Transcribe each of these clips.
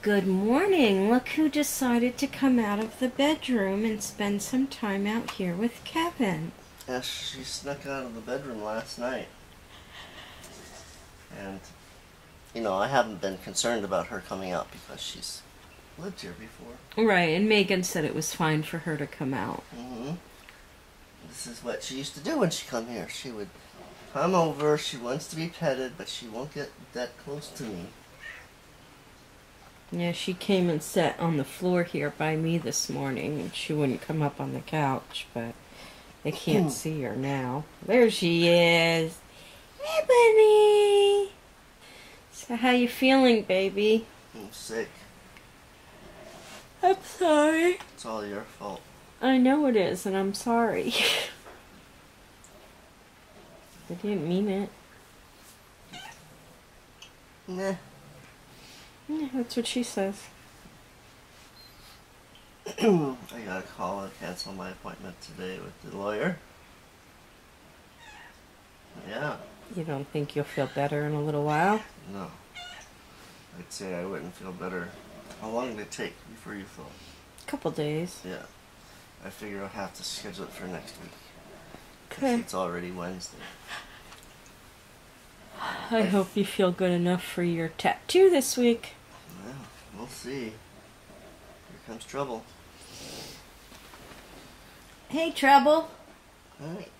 good morning. Look who decided to come out of the bedroom and spend some time out here with Kevin. Yeah, she snuck out of the bedroom last night. And, you know, I haven't been concerned about her coming out because she's lived here before. Right, and Megan said it was fine for her to come out. hmm This is what she used to do when she come here. She would come over, she wants to be petted, but she won't get that close to me. Yeah, she came and sat on the floor here by me this morning, she wouldn't come up on the couch, but they can't hmm. see her now. There she is. Hey, bunny. So how you feeling, baby? I'm sick. I'm sorry. It's all your fault. I know it is, and I'm sorry. I didn't mean it. Nah. Yeah, that's what she says. I got a call and cancel my appointment today with the lawyer. Yeah, You don't think you'll feel better in a little while? no. I'd say I wouldn't feel better. How long did it take before you felt? A couple days. Yeah. I figure I'll have to schedule it for next week. Okay. It's already Wednesday. I hope you feel good enough for your tattoo this week. Well, we'll see. Here comes trouble. Hey, Trouble. Alright.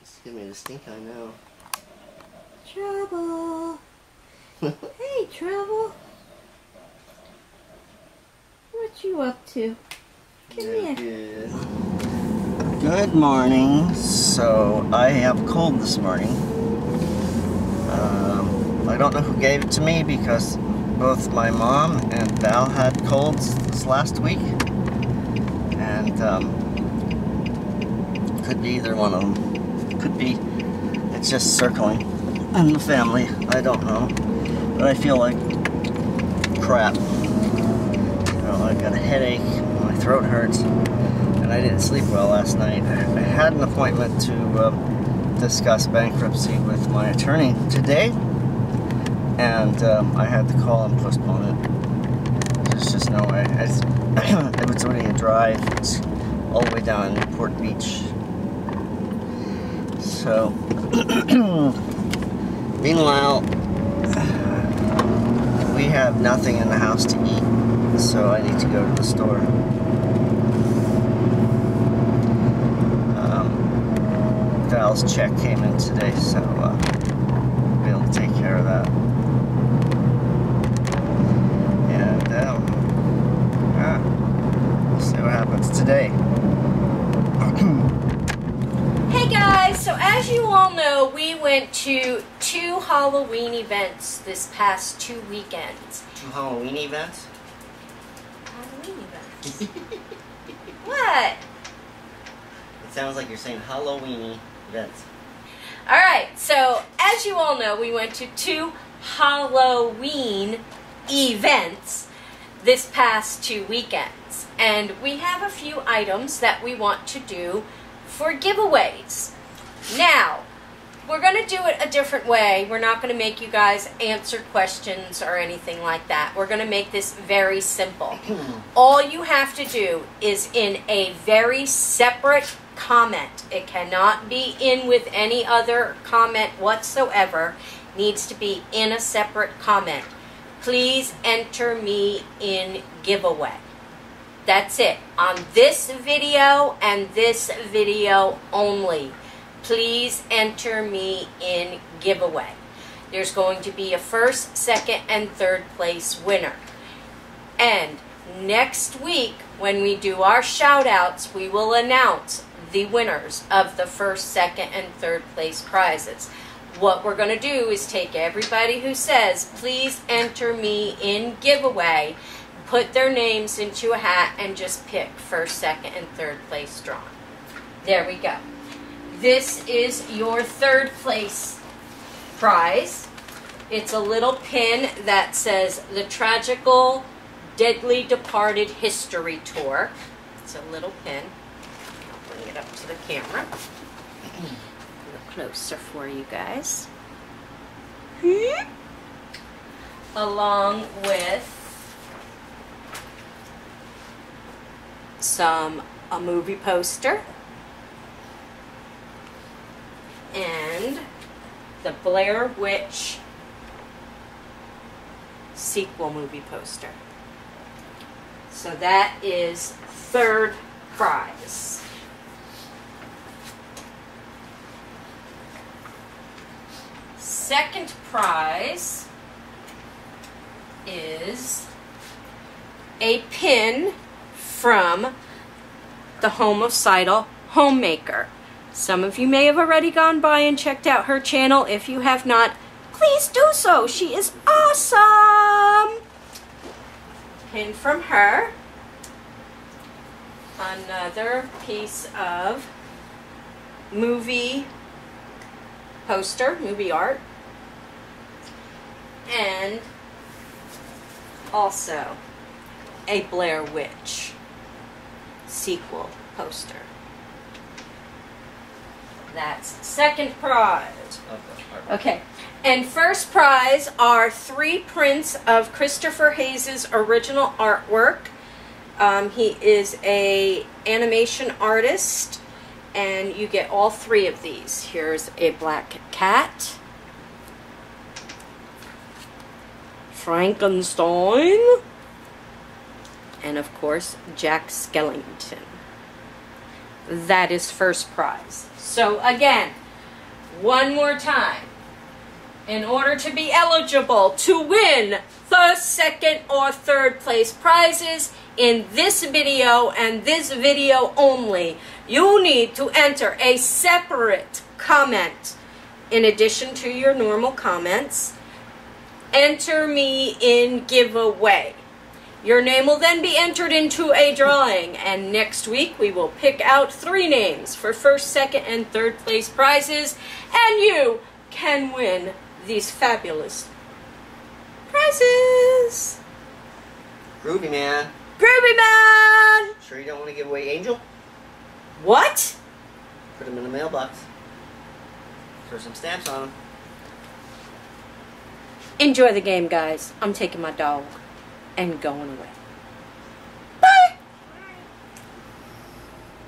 Just give me the stink eye now. Trouble. hey, Trouble. What you up to? Come Yeah, here. good. Good morning. So I have a cold this morning. I don't know who gave it to me because both my mom and Val had colds this last week, and um, could be either one of them. Could be. It's just circling in the family. I don't know, but I feel like crap. You know, I got a headache, my throat hurts, and I didn't sleep well last night. I had an appointment to um, discuss bankruptcy with my attorney today, and um, I had to call and postpone it. There's just no way. It's, it was only a drive it's all the way down Newport Beach. So, meanwhile, we have nothing in the house to eat, so I need to go to the store. Um, Val's check came in today, so uh, we'll be able to take care of that. And um, yeah, we'll see what happens today. Hey guys, so as you all know, we went to two Halloween events this past two weekends. Two Halloween events. Halloween events? what? It sounds like you're saying Halloweeny events. Alright, so as you all know, we went to two Halloween events this past two weekends. And we have a few items that we want to do for giveaways. Now, we're going to do it a different way. We're not going to make you guys answer questions or anything like that. We're going to make this very simple. All you have to do is in a very separate comment. It cannot be in with any other comment whatsoever. Needs to be in a separate comment. Please enter me in giveaway. That's it. On this video and this video only, please enter me in giveaway. There's going to be a first, second, and third place winner. And next week, when we do our shout outs, we will announce the winners of the first, second, and third place prizes. What we're going to do is take everybody who says, please enter me in giveaway, put their names into a hat, and just pick first, second, and third place drawn. There we go. This is your third place prize. It's a little pin that says the Tragical Deadly Departed History Tour. It's a little pin. It up to the camera. A little closer for you guys. Hmm? along with some a movie poster and the Blair Witch sequel movie poster. So that is third prize. Second prize is a pin from the Homicidal Homemaker. Some of you may have already gone by and checked out her channel. If you have not, please do so. She is awesome. Pin from her. Another piece of movie poster, movie art. And also a Blair Witch sequel poster. That's second prize. Okay. And first prize are three prints of Christopher Hayes' original artwork. Um, he is a animation artist, and you get all three of these. Here's a black cat, Frankenstein, and of course Jack Skellington. That is first prize. So again, one more time. In order to be eligible to win the second or third place prizes in this video and this video only, you need to enter a separate comment in addition to your normal comments. Enter me in giveaway. Your name will then be entered into a drawing, and next week we will pick out three names for first, second, and third place prizes, and you can win these fabulous prizes. Groovy man. Groovy Man! Sure you don't want to give away Angel? What? Put him in the mailbox. Throw some stamps on him. Enjoy the game, guys. I'm taking my dog and going away. Bye!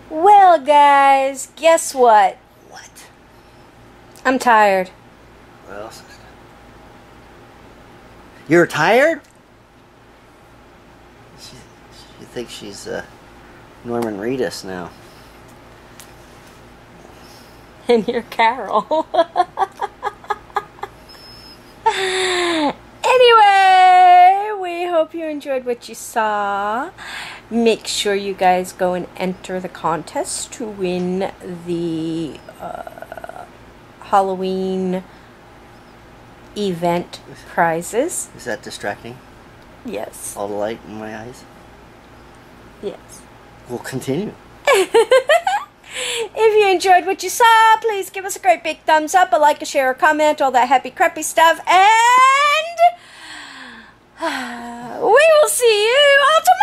Well, guys, guess what? What? I'm tired. What else? You're tired? She, she thinks she's uh, Norman Reedus now. And you're Carol. anyway, we hope you enjoyed what you saw. Make sure you guys go and enter the contest to win the uh, Halloween event prizes. Is that distracting? Yes. All the light in my eyes? Yes. We'll continue. If you enjoyed what you saw, please give us a great big thumbs up, a like, a share, a comment, all that happy, crappy stuff, and we will see you. All